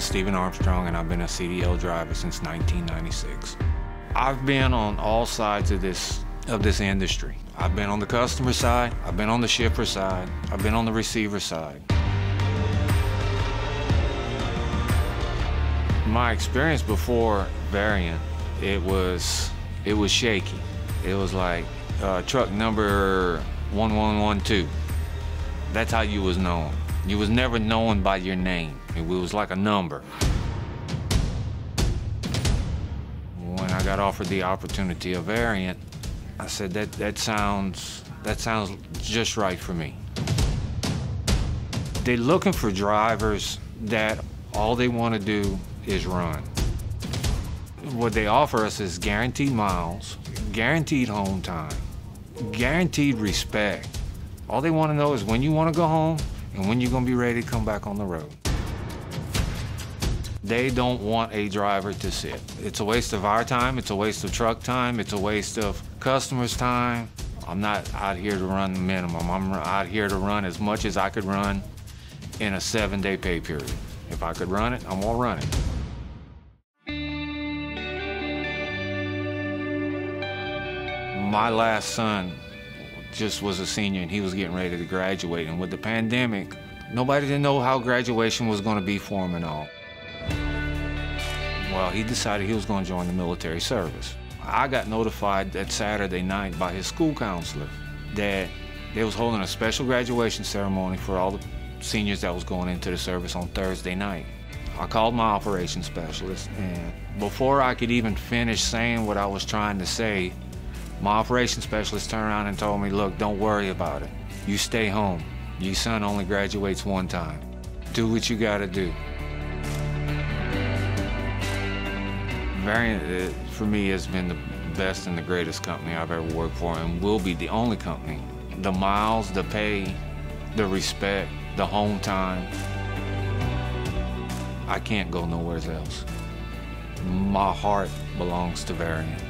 is Steven Armstrong, and I've been a CDL driver since 1996. I've been on all sides of this of this industry. I've been on the customer side, I've been on the shipper side, I've been on the receiver side. My experience before Variant, it was it was shaky. It was like uh, truck number 1112. That's how you was known. You was never known by your name. It was like a number. When I got offered the opportunity of Variant, I said that that sounds that sounds just right for me. They're looking for drivers that all they want to do is run. What they offer us is guaranteed miles, guaranteed home time, guaranteed respect. All they want to know is when you want to go home and when you're going to be ready to come back on the road. They don't want a driver to sit. It's a waste of our time, it's a waste of truck time, it's a waste of customers' time. I'm not out here to run the minimum. I'm out here to run as much as I could run in a seven day pay period. If I could run it, I'm gonna run it. My last son just was a senior and he was getting ready to graduate. And with the pandemic, nobody didn't know how graduation was going to be for him and all. Well, he decided he was going to join the military service. I got notified that Saturday night by his school counselor that they was holding a special graduation ceremony for all the seniors that was going into the service on Thursday night. I called my operations specialist, and before I could even finish saying what I was trying to say, my operations specialist turned around and told me, look, don't worry about it. You stay home. Your son only graduates one time. Do what you gotta do. Variant, uh, for me, has been the best and the greatest company I've ever worked for and will be the only company. The miles, the pay, the respect, the home time. I can't go nowhere else. My heart belongs to Variant.